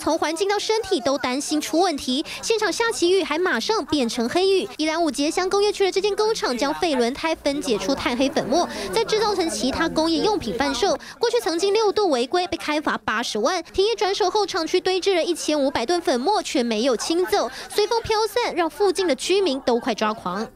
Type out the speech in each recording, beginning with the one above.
从环境到身体都担心出问题，现场下起雨还马上变成黑雨。宜兰五节乡工业区的这间工厂将废轮胎分解出碳黑粉末，再制造成其他工业用品贩售。过去曾经六度违规被开罚八十万，停业转手后，厂区堆置了一千五百吨粉末却没有清走，随风飘散，让附近的居民都快抓狂。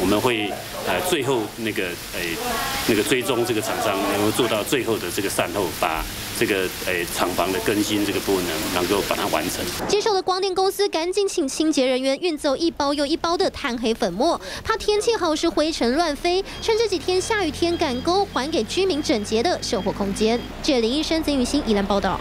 我们会呃最后那个呃那个追踪这个厂商，能够做到最后的这个善后，把这个呃厂房的更新这个部分能够把它完成。接手的光电公司赶紧请清洁人员运走一包又一包的碳黑粉末，怕天气好时灰尘乱飞，趁这几天下雨天赶工，还给居民整洁的生活空间。这林医生曾雨欣宜兰报道。